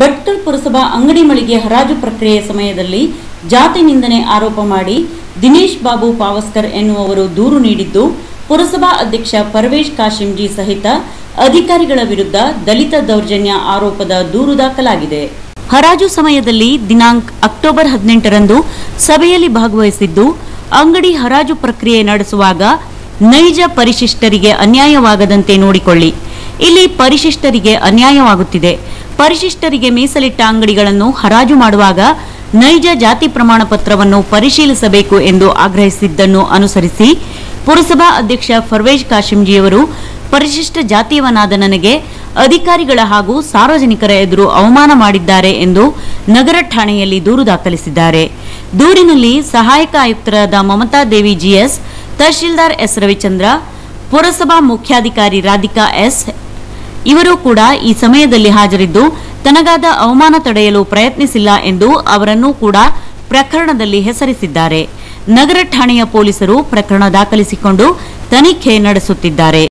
ಭಟ್ಕಲ್ ಪುರಸಭಾ ಅಂಗಡಿ ಮಳಿಗೆ ಹರಾಜು ಪ್ರಕ್ರಿಯೆ ಸಮಯದಲ್ಲಿ ಜಾತಿ ನಿಂದನೆ ಆರೋಪ ಮಾಡಿ ದಿನೇಶ್ ಬಾಬು ಪಾವಸ್ಕರ್ ಎನ್ನುವವರು ದೂರು ನೀಡಿದ್ದು, ಪುರಸಭಾ ಅಧ್ಯಕ್ಷ ಪರವೇಶ್ ಕಾಶಿಂಜಿ ಸಹಿತ ಅಧಿಕಾರಿಗಳ ವಿರುದ್ಧ ದಲಿತ ದೌರ್ಜನ್ಯ ಆರೋಪದ ದೂರು ದಾಖಲಾಗಿದೆ. ಹರಾಜು ಸಮಯದಲ್ಲಿ ದಿನಾಂಕ ಅಕ್ಟೋಬರ್ ಹದಿನೆಂಟರಂದು ಸಭೆಯಲ್ಲಿ ಭಾಗವಹಿಸಿದ್ದು, ಅಂಗಡಿ ಹರಾಜು ಪ್ರಕ್ರಿಯೆ ನಡೆಸುವಾಗ ನೈಜ ಪರಿಶಿಷ್ಟರಿಗೆ ಅನ್ಯಾಯವಾಗದಂತೆ ನೋಡಿಕೊಳ್ಳಿ. ಇಲ್ಲಿ ಪರಿಶಿಷ್ಟರಿಗೆ ಅನ್ಯಾಯವಾಗುತ್ತಿದೆ. ಪರಿಶಿಷ್ಟರಿಗೆ ಮೀಸಲಿಟ್ಟ ಅಂಗಡಿಗಳನ್ನು ಹರಾಜು ಮಾಡುವಾಗ ನೈಜ ಜಾತಿ ಪ್ರಮಾಣ ಪತ್ರವನ್ನು ಪರಿಶೀಲಿಸಬೇಕು ಎಂದು ಆಗ್ರಹಿಸಿದ್ದನ್ನು ಅನುಸರಿಸಿ ಪುರಸಭಾ ಅಧ್ಯಕ್ಷ ಫರ್ವೇಜ್ ಕಾಶಿಂಜಿಯವರು ಪರಿಶಿಷ್ಟ ಜಾತಿಯವನಾದ ನನಗೆ ಅಧಿಕಾರಿಗಳ ಹಾಗೂ ಸಾರ್ವಜನಿಕರ ಎದುರು ಅವಮಾನ ಮಾಡಿದ್ದಾರೆ ಎಂದು ನಗರ ಠಾಣೆಯಲ್ಲಿ ದೂರು ದಾಖಲಿಸಿದ್ದಾರೆ. ದೂರಿನಲ್ಲಿ ಸಹಾಯಕ ಆಯುಕ್ತರಾದ Mamata Devi G S tahsildar S Ravichandra, ಪುರಸಭಾ ಮುಖ್ಯಾಧಿಕಾರಿ ರಾಧಿಕಾ ಎಸ್ ಇವರು ಕೂಡ ಈ ಸಮಯದಲ್ಲಿ ಹಾಜರಿದ್ದು, ತನಗಾದ ಅವಮಾನ ತಡೆಯಲು ಪ್ರಯತ್ನಿಸಿಲ್ಲ ಎಂದು ಅವರನ್ನು ಕೂಡ ಪ್ರಕರಣದಲ್ಲಿ ಹೆಸರಿಸಿದ್ದಾರೆ. ನಗರ ಠಾಣೆಯ ಪೊಲೀಸರು ಪ್ರಕರಣ ದಾಖಲಿಸಿಕೊಂಡು ತನಿಖೆ ನಡೆಸುತ್ತಿದ್ದಾರೆ.